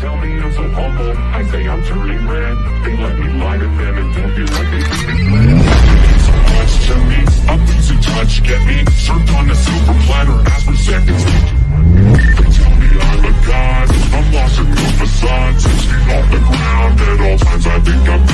tell me I'm so humble. I say I'm turning red. They let me lie to them and don't feel like they did it planned. So much to me, I'm losing touch. Get me served on a silver platter. Ask for seconds. They tell me I'm a god. I'm lost in the facades. Six off the ground. At all times I think I'm